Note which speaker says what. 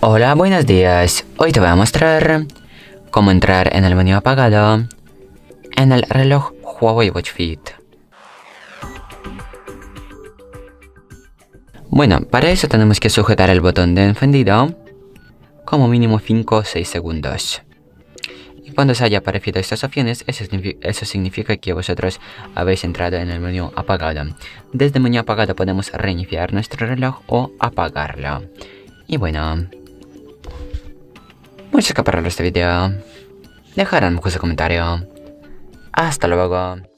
Speaker 1: Hola, buenos días. Hoy te voy a mostrar cómo entrar en el menú apagado en el reloj Huawei Watch Fit. Bueno, para eso tenemos que sujetar el botón de encendido como mínimo 5 o 6 segundos. Y cuando se haya aparecido estas opciones, eso, eso significa que vosotros habéis entrado en el menú apagado. Desde menú apagado podemos reiniciar nuestro reloj o apagarlo. Y bueno, muchas gracias por este video. Dejar un comentario. Hasta luego.